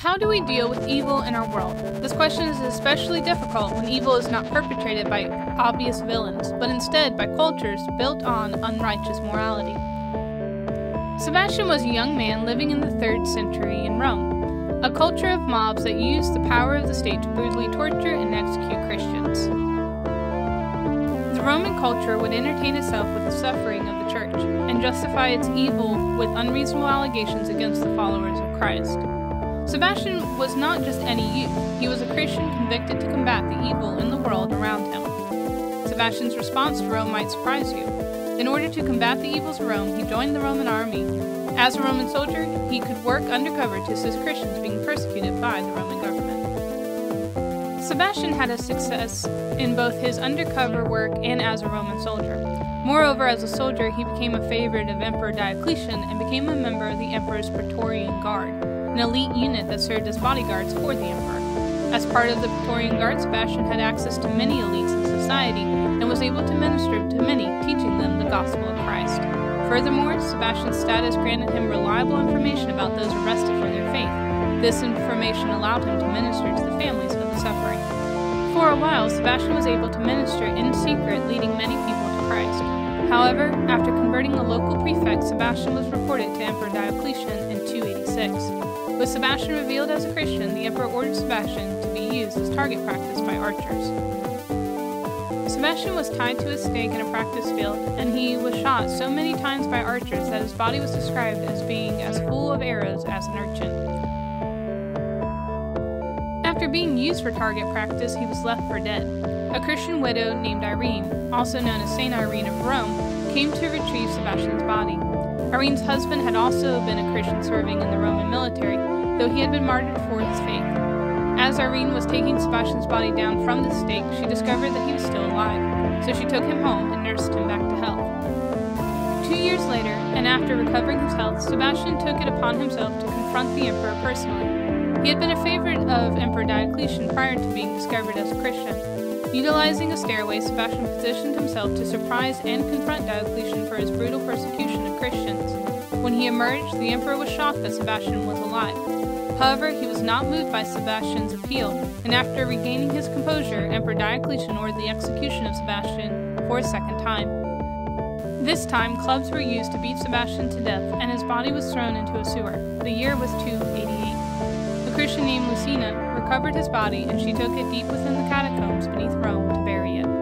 How do we deal with evil in our world? This question is especially difficult when evil is not perpetrated by obvious villains, but instead by cultures built on unrighteous morality. Sebastian was a young man living in the 3rd century in Rome, a culture of mobs that used the power of the state to brutally torture and execute Christians. The Roman culture would entertain itself with the suffering of the church and justify its evil with unreasonable allegations against the followers of Christ. Sebastian was not just any youth, he was a Christian convicted to combat the evil in the world around him. Sebastian's response to Rome might surprise you. In order to combat the evils of Rome, he joined the Roman army. As a Roman soldier, he could work undercover to assist Christians being persecuted by the Roman government. Sebastian had a success in both his undercover work and as a Roman soldier. Moreover, as a soldier, he became a favorite of Emperor Diocletian and became a member of the Emperor's Praetorian Guard an elite unit that served as bodyguards for the emperor. As part of the Praetorian Guard, Sebastian had access to many elites in society and was able to minister to many, teaching them the gospel of Christ. Furthermore, Sebastian's status granted him reliable information about those arrested for their faith. This information allowed him to minister to the families of the suffering. For a while, Sebastian was able to minister in secret, leading many people. However, after converting a local prefect, Sebastian was reported to Emperor Diocletian in 286. With Sebastian revealed as a Christian, the emperor ordered Sebastian to be used as target practice by archers. Sebastian was tied to a stake in a practice field, and he was shot so many times by archers that his body was described as being as full of arrows as an urchin. After being used for target practice, he was left for dead. A Christian widow named Irene, also known as Saint Irene of Rome, came to retrieve Sebastian's body. Irene's husband had also been a Christian serving in the Roman military, though he had been martyred for his faith. As Irene was taking Sebastian's body down from the stake, she discovered that he was still alive, so she took him home and nursed him back to health. Two years later, and after recovering his health, Sebastian took it upon himself to confront the emperor personally. He had been a favorite of Emperor Diocletian prior to being discovered as a Christian. Utilizing a stairway, Sebastian positioned himself to surprise and confront Diocletian for his brutal persecution of Christians. When he emerged, the emperor was shocked that Sebastian was alive. However, he was not moved by Sebastian's appeal, and after regaining his composure, Emperor Diocletian ordered the execution of Sebastian for a second time. This time, clubs were used to beat Sebastian to death, and his body was thrown into a sewer. The year was 288. Christian named Lucina recovered his body, and she took it deep within the catacombs beneath Rome to bury it.